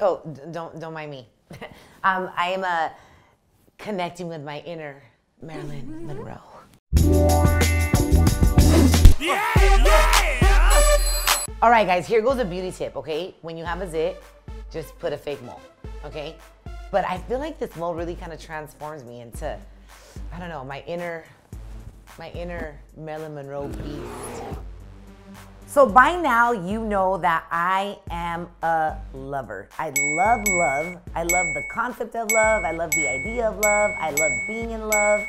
Oh, don't don't mind me. um, I am uh, connecting with my inner Marilyn Monroe. Yeah, yeah. All right, guys, here goes a beauty tip, okay? When you have a zit, just put a fake mole, okay? But I feel like this mole really kind of transforms me into, I don't know, my inner, my inner Marilyn Monroe beast. So by now, you know that I am a lover. I love love. I love the concept of love. I love the idea of love. I love being in love.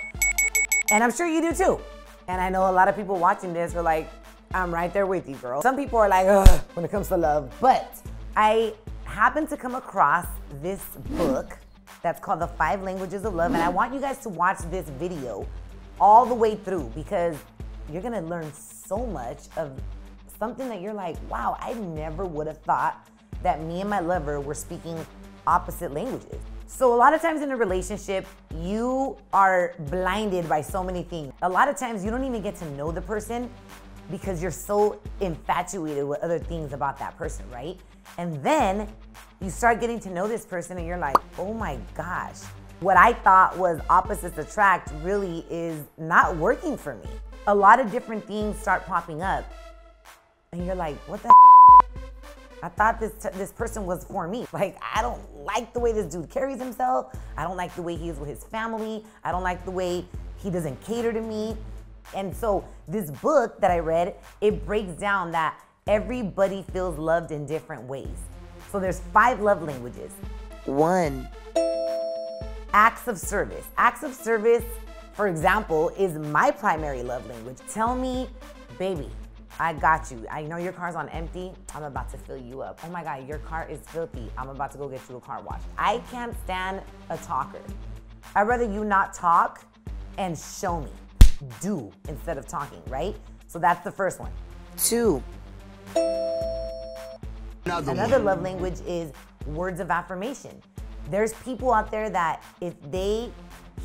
And I'm sure you do too. And I know a lot of people watching this are like, I'm right there with you, girl. Some people are like, ugh, when it comes to love. But I happened to come across this book that's called The Five Languages of Love. And I want you guys to watch this video all the way through because you're gonna learn so much of something that you're like, wow, I never would have thought that me and my lover were speaking opposite languages. So, a lot of times in a relationship, you are blinded by so many things. A lot of times, you don't even get to know the person because you're so infatuated with other things about that person, right? And then you start getting to know this person and you're like, oh my gosh, what I thought was opposites attract really is not working for me. A lot of different things start popping up and you're like, what the? I thought this this person was for me. Like I don't like the way this dude carries himself. I don't like the way he is with his family. I don't like the way he doesn't cater to me. And so this book that I read, it breaks down that everybody feels loved in different ways. So there's five love languages. One, Acts of service. Acts of service, for example, is my primary love language. Tell me, baby, I got you. I know your car's on empty. I'm about to fill you up. Oh my God, your car is filthy. I'm about to go get you a car wash. I can't stand a talker. I'd rather you not talk and show me. Do instead of talking, right? So that's the first one. two, Another love language is words of affirmation. There's people out there that if they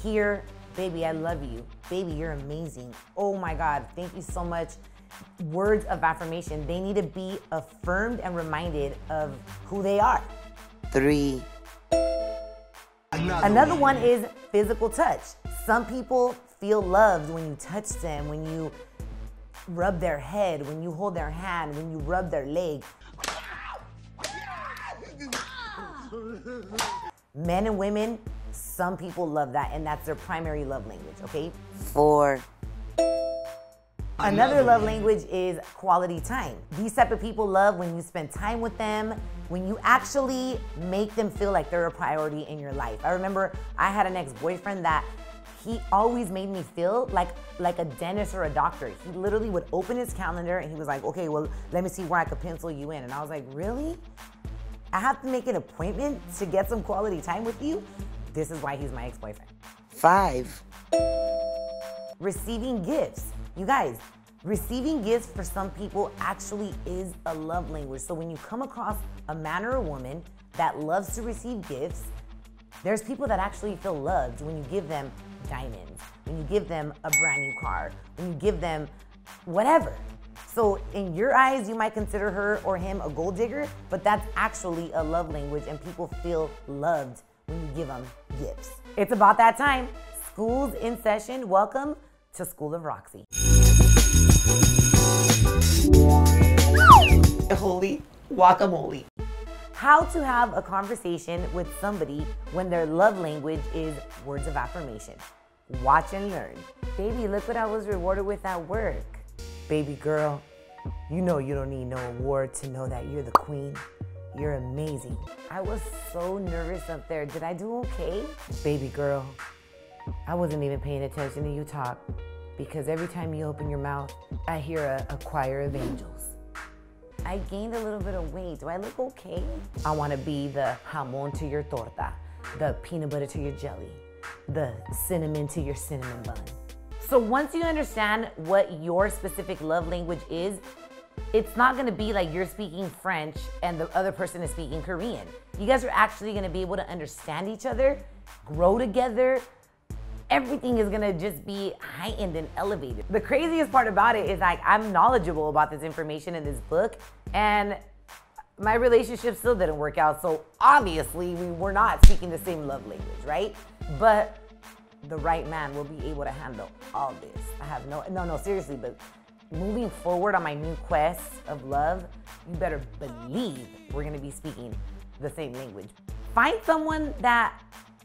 hear, baby, I love you, baby, you're amazing, oh my God, thank you so much, words of affirmation, they need to be affirmed and reminded of who they are. three, Another one is physical touch. Some people feel loved when you touch them, when you rub their head, when you hold their hand, when you rub their leg. Men and women, some people love that, and that's their primary love language, okay? four, Another love language is quality time. These type of people love when you spend time with them, when you actually make them feel like they're a priority in your life. I remember I had an ex-boyfriend that he always made me feel like like a dentist or a doctor. He literally would open his calendar and he was like, "Okay, well, let me see where I could pencil you in." And I was like, "Really? I have to make an appointment to get some quality time with you?" This is why he's my ex-boyfriend five, receiving gifts. You guys, receiving gifts for some people actually is a love language. So when you come across a man or a woman that loves to receive gifts, there's people that actually feel loved when you give them diamonds, when you give them a brand new car, when you give them whatever. So in your eyes, you might consider her or him a gold digger, but that's actually a love language and people feel loved when you give them gifts. It's about that time. School's in session. Welcome to School of RaqC. holy guacamole. How to have a conversation with somebody when their love language is words of affirmation. Watch and learn. Baby, look what I was rewarded with at work. Baby girl, you know you don't need no award to know that you're the queen. You're amazing. I was so nervous up there. Did I do okay? Baby girl, I wasn't even paying attention to you talk because every time you open your mouth, I hear a, a choir of angels. I gained a little bit of weight. Do I look okay? I want to be the jamon to your torta, the peanut butter to your jelly, the cinnamon to your cinnamon bun. So once you understand what your specific love language is, it's not gonna be like you're speaking French and the other person is speaking Korean. You guys are actually gonna be able to understand each other, grow together. Everything is gonna just be heightened and elevated. The craziest part about it is like I'm knowledgeable about this information in this book, and my relationship still didn't work out. So obviously, we were not speaking the same love language, right? But the right man will be able to handle all this. I have no, no, no, seriously, but moving forward on my new quest of love, you better believe we're gonna be speaking the same language. Find someone that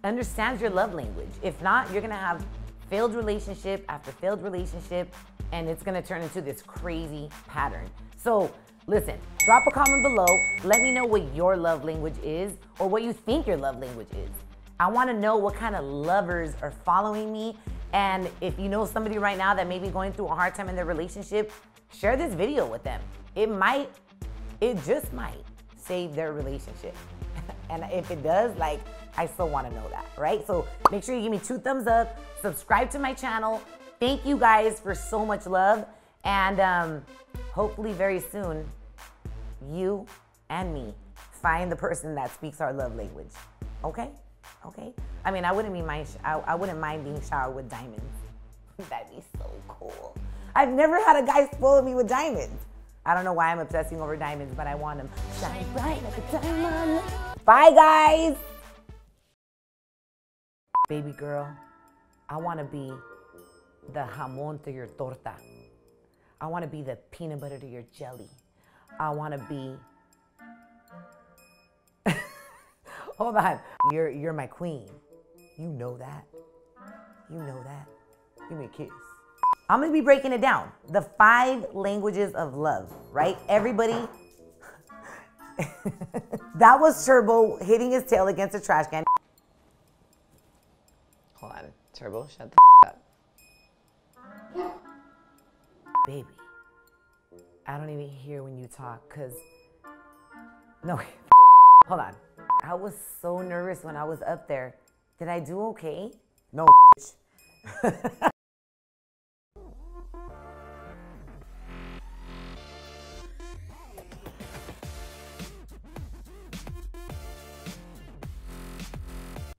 understands your love language. If not, you're gonna have failed relationship after failed relationship, and it's gonna turn into this crazy pattern. So, listen, drop a comment below. Let me know what your love language is or what you think your love language is. I wanna know what kind of lovers are following me. And if you know somebody right now that may be going through a hard time in their relationship, share this video with them. It might, it just might save their relationship. And if it does, like, I still wanna know that, right? So make sure you give me two thumbs up, subscribe to my channel. Thank you guys for so much love. And um, hopefully, very soon, you and me find the person that speaks our love language. Okay? Okay? I mean, I wouldn't be mind, I, I wouldn't mind being showered with diamonds. That'd be so cool. I've never had a guy spoil me with diamonds. I don't know why I'm obsessing over diamonds, but I want them. Shine bright like a diamond. Bye, guys. Baby girl, I want to be the jamon to your torta. I want to be the peanut butter to your jelly. I want to be. Hold on. You're, you're my queen. You know that. You know that. Give me a kiss. I'm gonna be breaking it down. The five languages of love, right? Everybody. That was Turbo hitting his tail against a trash can. Hold on, Turbo, shut the up. Baby, I don't even hear when you talk, cause no, hold on. I was so nervous when I was up there. Did I do okay? No, bitch.